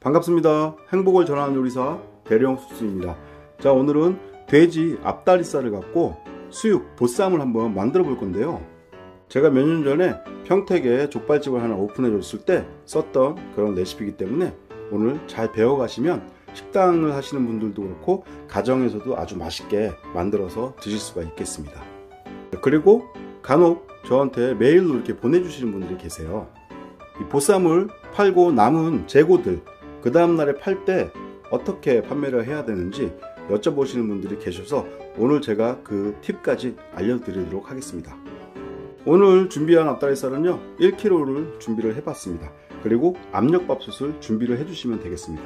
반갑습니다. 행복을 전하는 요리사 대령 수수입니다. 자 오늘은 돼지 앞다리살을 갖고 수육, 보쌈을 한번 만들어 볼 건데요. 제가 몇 년 전에 평택에 족발집을 하나 오픈해 줬을 때 썼던 그런 레시피이기 때문에 오늘 잘 배워 가시면 식당을 하시는 분들도 그렇고 가정에서도 아주 맛있게 만들어서 드실 수가 있겠습니다. 그리고 간혹 저한테 메일로 이렇게 보내주시는 분들이 계세요. 이 보쌈을 팔고 남은 재고들 그 다음날에 팔 때 어떻게 판매를 해야 되는지 여쭤보시는 분들이 계셔서 오늘 제가 그 팁까지 알려드리도록 하겠습니다. 오늘 준비한 앞다리살은요 1kg를 준비를 해봤습니다. 그리고 압력밥솥을 준비를 해주시면 되겠습니다.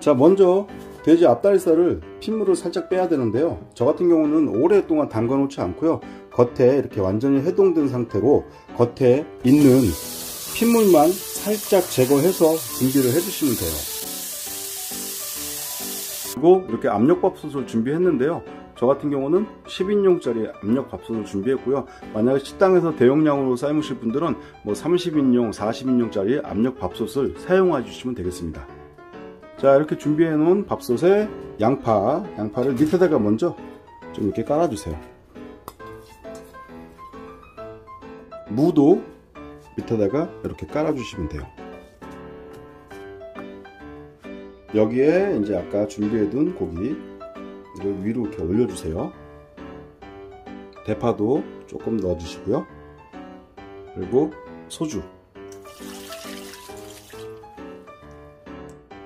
자 먼저 돼지 앞다리살을 핏물을 살짝 빼야 되는데요. 저 같은 경우는 오랫동안 담가 놓지 않고요. 겉에 이렇게 완전히 해동된 상태로 겉에 있는 핏물만 살짝 제거해서 준비를 해주시면 돼요. 그리고 이렇게 압력밥솥을 준비했는데요. 저 같은 경우는 10인용짜리 압력 밥솥을 준비했고요. 만약에 식당에서 대용량으로 삶으실 분들은 뭐 30인용, 40인용짜리 압력 밥솥을 사용해 주시면 되겠습니다. 자 이렇게 준비해 놓은 밥솥에 양파, 양파를 밑에다가 먼저 좀 이렇게 깔아주세요. 무도 밑에다가 이렇게 깔아주시면 돼요. 여기에 이제 아까 준비해둔 고기 이걸 위로 이렇게 올려주세요. 대파도 조금 넣어주시고요. 그리고 소주,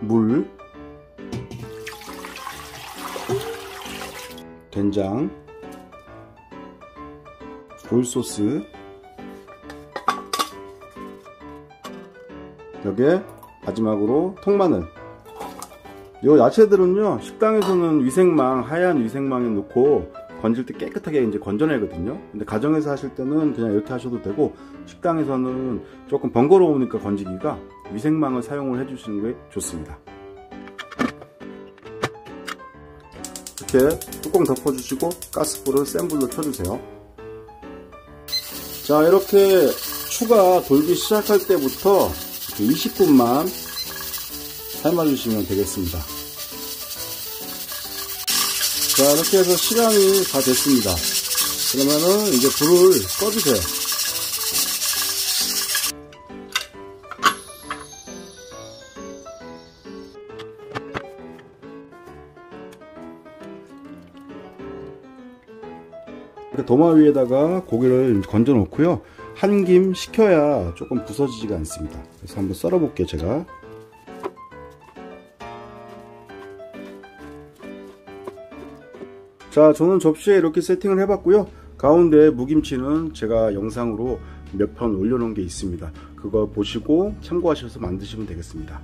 물, 된장, 굴소스, 여기에 마지막으로 통마늘. 요 야채들은요 식당에서는 위생망 하얀 위생망에 놓고 건질 때 깨끗하게 이제 건져내거든요. 근데 가정에서 하실 때는 그냥 이렇게 하셔도 되고 식당에서는 조금 번거로우니까 건지기가 위생망을 사용을 해 주시는 게 좋습니다. 이렇게 뚜껑 덮어 주시고 가스불을 센 불로 켜주세요. 자 이렇게 추가 돌기 시작할 때부터 20분만 삶아주시면 되겠습니다. 자 이렇게 해서 시간이 다 됐습니다. 그러면은 이제 불을 꺼주세요. 도마 위에다가 고기를 건져 놓고요. 한 김 식혀야 조금 부서지지가 않습니다. 그래서 한번 썰어 볼게요, 제가. 자, 저는 접시에 이렇게 세팅을 해봤고요. 가운데 무김치는 제가 영상으로 몇 편 올려놓은 게 있습니다. 그거 보시고 참고하셔서 만드시면 되겠습니다.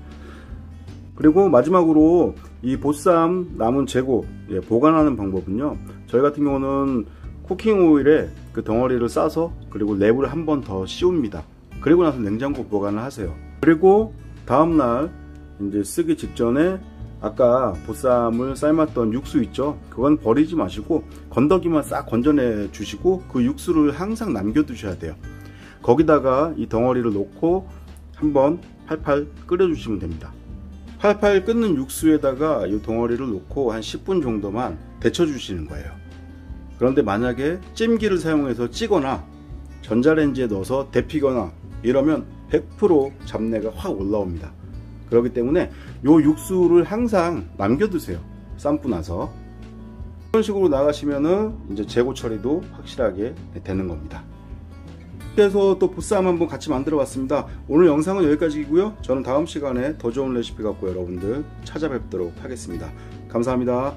그리고 마지막으로 이 보쌈 남은 재고 예, 보관하는 방법은요. 저희 같은 경우는 쿠킹 오일에 그 덩어리를 싸서 그리고 랩을 한 번 더 씌웁니다. 그리고 나서 냉장고 보관을 하세요. 그리고 다음날 이제 쓰기 직전에 아까 보쌈을 삶았던 육수 있죠 그건 버리지 마시고 건더기만 싹 건져내 주시고 그 육수를 항상 남겨 두셔야 돼요 거기다가 이 덩어리를 놓고 한번 팔팔 끓여 주시면 됩니다 팔팔 끓는 육수에다가 이 덩어리를 놓고 한 10분 정도만 데쳐 주시는 거예요 그런데 만약에 찜기를 사용해서 찌거나 전자레인지에 넣어서 데피거나 이러면 100% 잡내가 확 올라옵니다 그렇기 때문에 요 육수를 항상 남겨두세요. 삶고 나서. 이런 식으로 나가시면은 이제 재고 처리도 확실하게 되는 겁니다. 그래서 또 보쌈 한번 같이 만들어 봤습니다. 오늘 영상은 여기까지이고요. 저는 다음 시간에 더 좋은 레시피 갖고 여러분들 찾아뵙도록 하겠습니다. 감사합니다.